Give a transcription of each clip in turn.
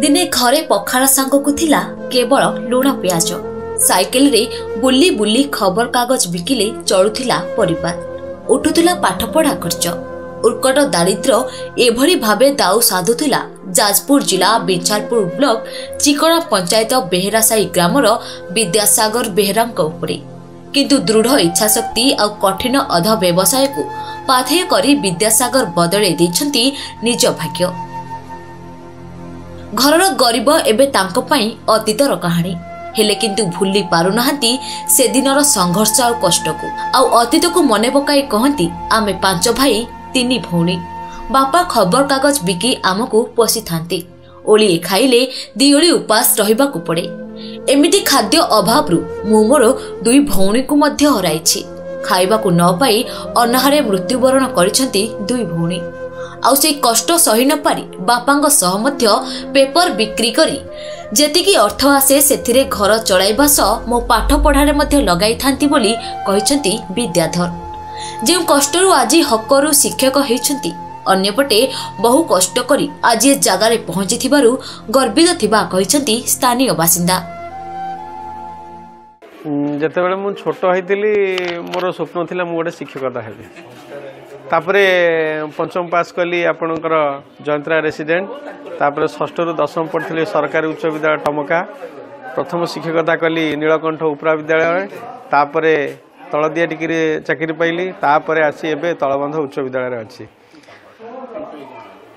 ଦିନେ ଘରେ ପଖାଳ ସାଙ୍ଗକୁ ଥିଲା କେବଳ ଲୁଣ ପିଆଜ। ସାଇକେଲରେ ବୁଲି ବୁଲି ଖବରକାଗଜ ବିକିଲେ ଚଳୁଥିଲା ପରିବାର। ଉଠୁଥିଲା ପାଠପଢ଼ା ଖର୍ଚ୍ଚ। ଉତ୍କଟ ଦାରିଦ୍ର୍ୟ ଏଭଳି ଭାବେ ଦାଉ ସାଧୁଥିଲା ଯାଜପୁର ଜିଲ୍ଲା ବିଚାରପୁର ବ୍ଲକ ଚିକଣା ପଞ୍ଚାୟତ ବେହେରାସାହି ଗ୍ରାମର ବିଦ୍ୟାସାଗର ବେହେରାଙ୍କ ଉପରେ। କିନ୍ତୁ ଦୃଢ଼ ଇଚ୍ଛାଶକ୍ତି ଆଉ କଠିନ ଅଧ ବ୍ୟବସାୟକୁ ପାଥେୟ କରି ବିଦ୍ୟାସାଗର ବଦଳେଇ ଦେଇଛନ୍ତି ନିଜ ଭାଗ୍ୟ। ଘରର ଗରିବ ଏବେ ତାଙ୍କ ପାଇଁ ଅତୀତର କାହାଣୀ। ହେଲେ କିନ୍ତୁ ଭୁଲି ପାରୁନାହାନ୍ତି ସେଦିନର ସଂଘର୍ଷ ଆଉ କଷ୍ଟକୁ। ଆଉ ଅତୀତକୁ ମନେ ପକାଇ କହନ୍ତି ଆମେ ପାଞ୍ଚ ଭାଇ ତିନି ଭଉଣୀ। ବାପା ଖବରକାଗଜ ବିକି ଆମକୁ ପୋଷିଥାନ୍ତି। ଓଳିଏ ଖାଇଲେ ଦିଓଳି ଉପାସ ରହିବାକୁ ପଡ଼େ। ଏମିତି ଖାଦ୍ୟ ଅଭାବରୁ ମୁଁ ମୋର ଦୁଇ ଭଉଣୀକୁ ମଧ୍ୟ ହରାଇଛି। ଖାଇବାକୁ ନ ପାଇ ଅନାହାରେ ମୃତ୍ୟୁବରଣ କରିଛନ୍ତି ଦୁଇ ଭଉଣୀ। ଆଉ ସେଇ କଷ୍ଟ ସହି ନ ପାରି ବାପାଙ୍କ ସହ ମଧ୍ୟ ପେପର ବିକ୍ରି କରି ଯେତିକି ଅର୍ଥ ଆସେ ସେଥିରେ ଘର ଚଳାଇବା ସହ ମୋ ପାଠ ପଢ଼ାରେ ମଧ୍ୟ ଲଗାଇଥାନ୍ତି ବୋଲି କହିଛନ୍ତି ବିଦ୍ୟାଧର। ଯେଉଁ କଷ୍ଟରୁ ଆଜି ହକରୁ ଶିକ୍ଷକ ହେଇଛନ୍ତି ଅନ୍ୟପଟେ ବହୁ କଷ୍ଟ କରି ଆଜି ଏ ଜାଗାରେ ପହଞ୍ଚିଥିବାରୁ ଗର୍ବିତ ଥିବା କହିଛନ୍ତି ସ୍ଥାନୀୟ ବାସିନ୍ଦା। ଯେତେବେଳେ ମୁଁ ଛୋଟ ହେଇଥିଲି ମୋର ସ୍ୱପ୍ନ ଥିଲା ମୁଁ ଗୋଟେ ଶିକ୍ଷକତା ହେବି। ତାପରେ ପଞ୍ଚମ ପାସ୍ କଲି ଆପଣଙ୍କର ଜୟନ୍ତରା ରେସିଡେଣ୍ଟ ତାପରେ ଷଷ୍ଠରୁ ଦଶମ ପଢ଼ିଥିଲି ସରକାରୀ ଉଚ୍ଚ ବିଦ୍ୟାଳୟ ଟମକା ପ୍ରଥମ ଶିକ୍ଷକତା କଲି ନୀଳକଣ୍ଠ ଉପରା ବିଦ୍ୟାଳୟରେ ତାପରେ ତଳଦିଆ ଟିକିରେ ଚାକିରି ପାଇଲି ତାପରେ ଆସି ଏବେ ତଳବନ୍ଧ ଉଚ୍ଚ ବିଦ୍ୟାଳୟରେ ଅଛି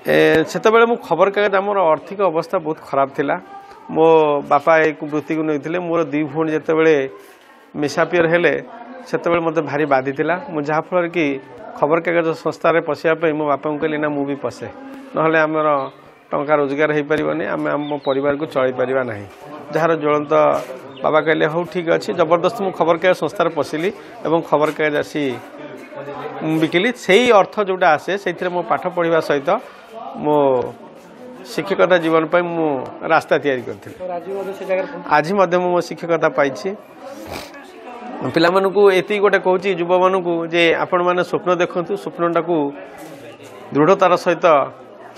ଏ ସେତେବେଳେ ମୁଁ ଖବରକାଗଜ ଆମର ଆର୍ଥିକ ଅବସ୍ଥା ବହୁତ ଖରାପ ଥିଲା ମୋ ବାପା ଏ ବୃତ୍ତିକୁ ନେଇଥିଲେ ମୋର ଦୁଇ ଭଉଣୀ ଯେତେବେଳେ ମିଶାପିୟର ହେଲେ ସେତେବେଳେ ମୋତେ ଭାରି ବାଧିଥିଲା ମୁଁ ଯାହାଫଳରେ କି ଖବରକାଗଜ ସଂସ୍ଥାରେ ପଶିବା ପାଇଁ ମୋ ବାପାଙ୍କୁ କହିଲି ନା ମୁଁ ବି ପଶେ। ନହେଲେ ଆମର ଟଙ୍କା ରୋଜଗାର ହୋଇପାରିବନି ଆମେ ଆମ ପରିବାରକୁ ଚଳାଇପାରିବା ନାହିଁ। ଯାହାର ଜ୍ୱଳନ୍ତ ବାବା କହିଲେ ହଉ ଠିକ୍ ଅଛି ଜବରଦସ୍ତ ମୁଁ ଖବରକାଗଜ ସଂସ୍ଥାରେ ପଶିଲି ଏବଂ ଖବରକାଗଜ ଆସି ମୁଁ ବିକିଲି। ସେଇ ଅର୍ଥ ଯେଉଁଟା ଆସେ ସେଇଥିରେ ମୁଁ ପାଠ ପଢ଼ିବା ସହିତ ମୋ ଶିକ୍ଷକତା ଜୀବନ ପାଇଁ ମୁଁ ରାସ୍ତା ତିଆରି କରିଥିଲି। ଆଜି ମଧ୍ୟ ମୁଁ ମୋ ଶିକ୍ଷକତା ପାଇଛି। ପିଲାମାନଙ୍କୁ ଏତିକି ଗୋଟେ କହୁଛି ଯୁବମାନଙ୍କୁ ଯେ ଆପଣମାନେ ସ୍ୱପ୍ନ ଦେଖନ୍ତୁ ସ୍ୱପ୍ନଟାକୁ ଦୃଢ଼ତାର ସହିତ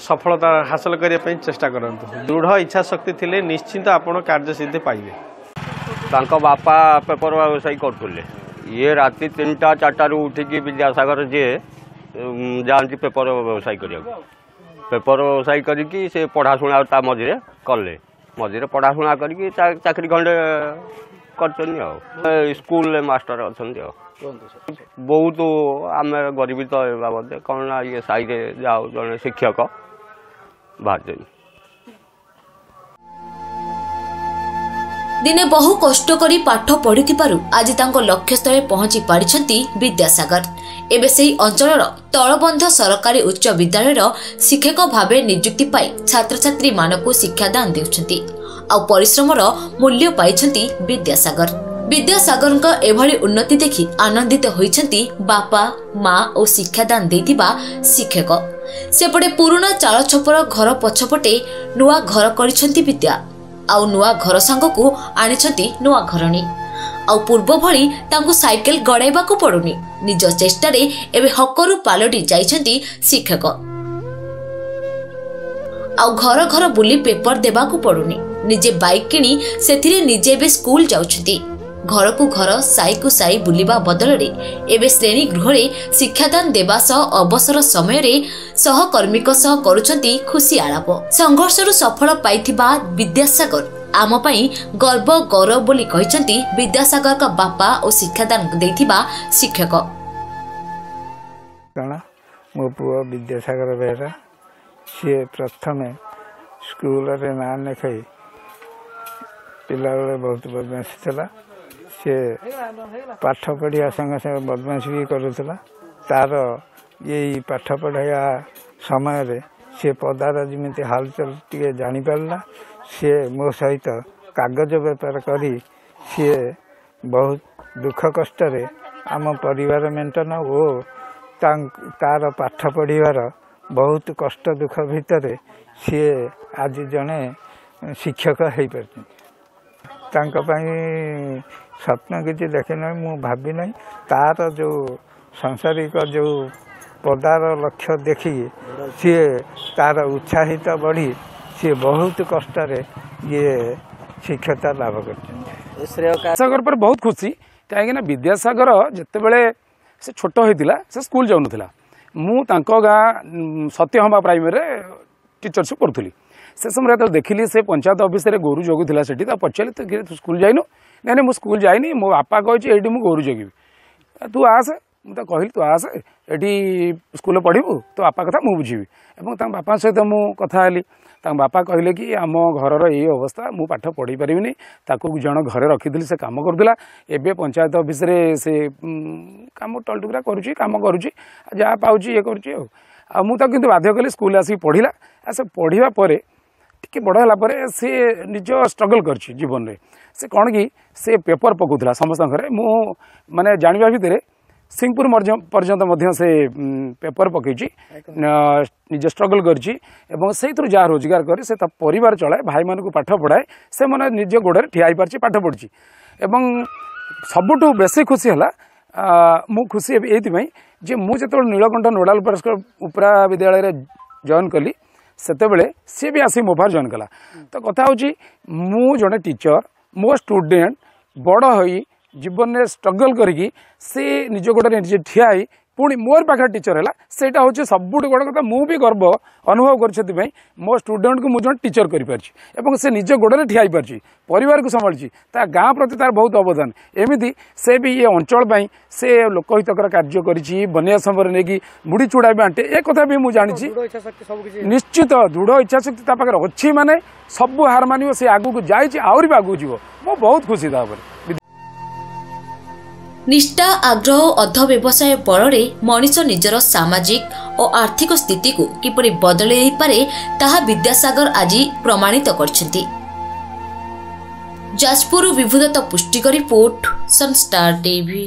ସଫଳତା ହାସଲ କରିବା ପାଇଁ ଚେଷ୍ଟା କରନ୍ତୁ। ଦୃଢ଼ ଇଚ୍ଛା ଶକ୍ତି ଥିଲେ ନିଶ୍ଚିନ୍ତ ଆପଣ କାର୍ଯ୍ୟସିଦ୍ଧି ପାଇବେ। ତାଙ୍କ ବାପା ପେପର ବ୍ୟବସାୟୀ କରୁଥିଲେ। ଇଏ ରାତି ତିନିଟା ଚାରିଟାରୁ ଉଠିକି ବିଦ୍ୟାସାଗର ଯିଏ ଉଁ, ଯାଆନ୍ତି ପେପର ବ୍ୟବସାୟୀ କରିବାକୁ। ପେପର ବ୍ୟବସାୟୀ କରିକି ସେ ପଢ଼ାଶୁଣା ତା ମଝିରେ କଲେ। ମଝିରେ ପଢ଼ାଶୁଣା କରିକି ଚା- ଚାକିରି ଖଣ୍ଡେ କରିଛନ୍ତି ଆଉ। ସ୍କୁଲରେ ମାଷ୍ଟର ଅଛନ୍ତି ଆଉ। ବହୁତ ଆମେ ଗରିବିତ ଏ ବାବଦରେ କ'ଣ ନା ଇଏ ସାହିରେ ଯାଉ ଜଣେ ଶିକ୍ଷକ ବାହାରିଛନ୍ତି। ଦିନେ ବହୁ କଷ୍ଟ କରି ପାଠ ପଢିଥିବାରୁ ଆଜି ତାଙ୍କ ଲକ୍ଷ୍ୟସ୍ଥଳରେ ପହଞ୍ଚି ପାରିଛନ୍ତି ବିଦ୍ୟାସାଗର। ଏବେ ସେହି ଅଞ୍ଚଳର ତଳବନ୍ଧ ସରକାରୀ ଉଚ୍ଚ ବିଦ୍ୟାଳୟର ଶିକ୍ଷକ ଭାବେ ନିଯୁକ୍ତି ପାଇ ଛାତ୍ରଛାତ୍ରୀମାନଙ୍କୁ ଶିକ୍ଷାଦାନ ଦେଉଛନ୍ତି। ଆଉ ପରିଶ୍ରମର ମୂଲ୍ୟ ପାଇଛନ୍ତି ବିଦ୍ୟାସାଗର। ବିଦ୍ୟାସାଗରଙ୍କ ଏଭଳି ଉନ୍ନତି ଦେଖି ଆନନ୍ଦିତ ହୋଇଛନ୍ତି ବାପା ମା ଓ ଶିକ୍ଷାଦାନ ଦେଇଥିବା ଶିକ୍ଷକ। ସେପଟେ ପୁରୁଣା ଚାଳ ଛପର ଘର ପଛପଟେ ନୂଆ ଘର କରିଛନ୍ତି ବିଦ୍ୟା। ଆଉ ନୂଆ ଘର ସାଙ୍ଗକୁ ଆଣିଛନ୍ତି ନୂଆ ଘରଣୀ। ଆଉ ପୂର୍ବ ଭଳି ତାଙ୍କୁ ସାଇକେଲ ଗଡ଼ାଇବାକୁ ପଡୁନି। ନିଜ ଚେଷ୍ଟାରେ ଏବେ ହକରୁ ପାଲଟି ଯାଇଛନ୍ତି ଶିକ୍ଷକ। ଆଉ ଘର ଘର ବୁଲି ପେପର ଦେବାକୁ ପଡୁନି। ନିଜେ ବାଇକ୍ କିଣି ସେଥିରେ ନିଜେ ଏବେ ସ୍କୁଲ ଯାଉଛନ୍ତି। ଘରକୁ ଘର ସାଇକୁ ସାଇ ବୁଲିବା ବଦଳରେ ଏବେ ଶ୍ରେଣୀ ଗୃହରେ ଶିକ୍ଷାଦାନ ଦେବା ସହ ଅବସର ସମୟରେ ସହକର୍ମୀଙ୍କ ସହ କରୁଛନ୍ତି ଖୁସି ଆଳାପ। ସଂଘର୍ଷରୁ ସଫଳ ପାଇଥିବା ବିଦ୍ୟାସାଗର ଆମ ପାଇଁ ଗର୍ବ ଗୌରବ ବୋଲି କହିଛନ୍ତି ବିଦ୍ୟାସାଗରଙ୍କ ବାପା ଓ ଶିକ୍ଷାଦାନ ଦେଇଥିବା ଶିକ୍ଷକ। ମୋ ପୁଅ ବିଦ୍ୟାସାଗର ବେହେରା ସିଏ ପ୍ରଥମେ ସ୍କୁଲରେ ନାଁ ଲେଖାଇ ପିଲାବେଳେ ବହୁତ ବଦମାସି ଥିଲା। ସିଏ ପାଠ ପଢ଼ିବା ସାଙ୍ଗେ ସାଙ୍ଗେ ବଦମାସି ବି କରୁଥିଲା। ତାର ଏଇ ପାଠ ପଢ଼ାଇବା ସମୟରେ ସିଏ ପଦାର ଯେମିତି ହାଲଚାଲ ଟିକେ ଜାଣିପାରିଲା। ସିଏ ମୋ ସହିତ କାଗଜ ବେପାର କରି ସିଏ ବହୁତ ଦୁଃଖ କଷ୍ଟରେ ଆମ ପରିବାର ମେଣ୍ଟନ ଓ ତାଙ୍କ ତାର ପାଠ ପଢ଼ିବାର ବହୁତ କଷ୍ଟ ଦୁଃଖ ଭିତରେ ସିଏ ଆଜି ଜଣେ ଶିକ୍ଷକ ହେଇପାରିଛନ୍ତି। ତାଙ୍କ ପାଇଁ ସ୍ୱପ୍ନ କିଛି ଦେଖିନାହିଁ ମୁଁ ଭାବି ନାହିଁ। ତାର ଯେଉଁ ସାଂସାରିକ ଯେଉଁ ପଦାର ଲକ୍ଷ୍ୟ ଦେଖିକି ସିଏ ତାର ଉତ୍ସାହିତ ବଢ଼ି ସିଏ ବହୁତ କଷ୍ଟରେ ଇଏ ଶିକ୍ଷତା ଲାଭ କରିଛନ୍ତି। ବିଦ୍ୟାସାଗର ପରେ ବହୁତ ଖୁସି କାହିଁକିନା ବିଦ୍ୟାସାଗର ଯେତେବେଳେ ସେ ଛୋଟ ହେଇଥିଲା ସେ ସ୍କୁଲ ଯାଉନଥିଲା। ମୁଁ ତାଙ୍କ ଗାଁ ଉଁ, ସତ୍ୟହମା ପ୍ରାଇମେରୀରେ ଟିଚରସିପ୍ କରୁଥିଲି। ସେ ସମୟରେ ଯେତେବେଳେ ଦେଖିଲି ସେ ପଞ୍ଚାୟତ ଅଫିସରେ ଗୋରୁ ଜଗୁଥିଲା ସେଠି ତାକୁ ପଚାରିଲି ତୁ କିରେ ତୁ ସ୍କୁଲ ଯାଇନୁ? ନାଇଁ ନାଇଁ ମୁଁ ସ୍କୁଲ ଯାଇନି ମୋ ବାପା କହିଛି ଏଇଠି ମୁଁ ଗୋରୁ ଜଗିବି। "ଆ, ତୁ ଆସେ। ମୁଁ ତାକୁ କହିଲି ତୁ ଆସେ ଏଠି ସ୍କୁଲରେ ପଢ଼ିବୁ ତୋ ବାପା କଥା ମୁଁ ବୁଝିବି। ଏବଂ ତାଙ୍କ ବାପାଙ୍କ ସହିତ ମୁଁ କଥା ହେଲି। ତାଙ୍କ ବାପା କହିଲେ କି ଆମ ଘରର ଏଇ ଅବସ୍ଥା ମୁଁ ପାଠ ପଢ଼େଇ ପାରିବିନି। ତାକୁ ଜଣ ଘରେ ରଖିଥିଲି ସେ କାମ କରୁଥିଲା। ଏବେ ପଞ୍ଚାୟତ ଅଫିସରେ ସେ ଉଁ, କାମ ଟଲଟୁକୁରା କରୁଛି କାମ କରୁଛି ଆଉ ଯାହା ପାଉଛି ଇଏ କରୁଛି ଆଉ। ଆଉ ମୁଁ ତାକୁ କିନ୍ତୁ ବାଧ୍ୟ କଲି ସ୍କୁଲ ଆସିକି ପଢ଼ିଲା। ଆଉ ସେ ପଢ଼ିବା ପରେ ଟିକେ ବଡ଼ ହେଲା ପରେ ସେ ନିଜ ଷ୍ଟ୍ରଗଲ୍ କରିଛି ଜୀବନରେ। ସେ କ'ଣ କି ସେ ପେପର ପକାଉଥିଲା ସମସ୍ତଙ୍କ ଘରେ ମୁଁ ମାନେ ଜାଣିବା ଭିତରେ ସିଂପୁର ମର୍ଜ- ପର୍ଯ୍ୟନ୍ତ ମଧ୍ୟ ସେ ଉଁ, ପେପର ପକେଇଛି ନ- ନିଜ ଷ୍ଟ୍ରଗଲ୍ କରିଛି ଏବଂ ସେଇଥିରୁ ଯାହା ରୋଜଗାର କରି ସେ ତା ପରିବାର ଚଳାଏ ଭାଇମାନଙ୍କୁ ପାଠ ପଢ଼ାଏ ସେମାନେ ନିଜ ଗୋଡ଼ରେ ଠିଆ ହେଇପାରିଛି ପାଠ ପଢ଼ିଛି। ଏବଂ ସବୁଠୁ ବେଶୀ ଖୁସି ହେଲା ଆ, ମୁଁ ଖୁସି ହେବି ଏଇଥିପାଇଁ ଯେ ମୁଁ ଯେତେବେଳେ ନୀଳକଣ୍ଠ ନୋଡାଲ ଉପର ଉପରା ବିଦ୍ୟାଳୟରେ ଜଏନ୍ କଲି ସେତେବେଳେ ସିଏ ବି ଆସି ମୋ ପାଖରେ ଜଏନ୍ କଲା। ତ କଥା ହେଉଛି ମୁଁ ଜଣେ ଟିଚର ମୋ ଷ୍ଟୁଡେଣ୍ଟ ବଡ଼ ହୋଇ ଜୀବନରେ ଷ୍ଟ୍ରଗଲ୍ କରିକି ସେ ନିଜ ଗୋଡ଼ରେ ନିଜେ ଠିଆ ହେଇ ପୁଣି ମୋର ପାଖରେ ଟିଚର ହେଲା ସେଇଟା ହେଉଛି ସବୁଠୁ ବଡ଼ କଥା ମୁଁ ବି ଗର୍ବ ଅନୁଭବ କରୁଛି ସେଥିପାଇଁ ମୋ ଷ୍ଟୁଡେଣ୍ଟକୁ ମୁଁ ଜଣେ ଟିଚର କରିପାରିଛି ଏବଂ ସେ ନିଜ ଗୋଡ଼ରେ ଠିଆ ହେଇପାରିଛି ପରିବାରକୁ ସମ୍ଭାଳିଛି ତା ଗାଁ ପ୍ରତି ତାର ବହୁତ ଅବଦାନ। ଏମିତି ସେ ବି ଏ ଅଞ୍ଚଳ ପାଇଁ ସେ ଲୋକହିତକର କାର୍ଯ୍ୟ କରିଛି ବନ୍ୟା ସମୟରେ ନେଇକି ମୁଢ଼ି ଚୁଡ଼ା ବି ବାଣ୍ଟେ ଏ କଥା ବି ମୁଁ ଜାଣିଛି। ଦୃଢ଼ ଇଚ୍ଛା ଶକ୍ତି ସବୁ କିଛି। ନିଶ୍ଚିତ ଦୃଢ଼ ଇଚ୍ଛାଶକ୍ତି ତା ପାଖରେ ଅଛି ମାନେ ସବୁ ହାର ମାନିବ ସେ ଆଗକୁ ଯାଇଛି ଆହୁରି ବି ଆଗକୁ ଯିବ। ମୁଁ ବହୁତ ଖୁସି ତା ଉପରେ। ନିଷ୍ଠା ଆଗ୍ରହ ଓ ଅଧ ବ୍ୟବସାୟ ବଳରେ ମଣିଷ ନିଜର ସାମାଜିକ ଓ ଆର୍ଥିକ ସ୍ଥିତିକୁ କିପରି ବଦଳାଇ ଦେଇପାରେ ତାହା ବିଦ୍ୟାସାଗର ଆଜି ପ୍ରମାଣିତ କରିଛନ୍ତି। ଯାଜପୁର ବିଭୁଦତ୍ତ ପୁଷ୍ଟିକ ରିପୋର୍ଟ ସନ୍ଷ୍ଟାର ଟିଭି।